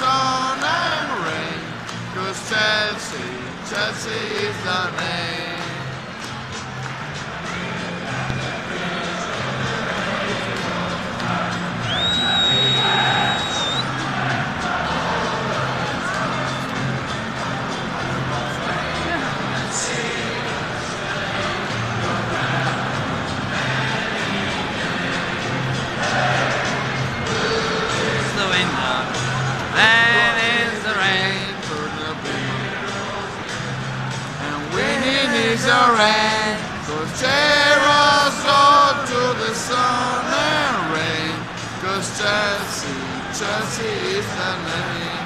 sun and rain. Cause Chelsea, Chelsea is the name. Then is the rain. For the blues, and winning is a rain. Cause Cheros go to the sun and rain. Cause Chelsea, Chelsea is the name.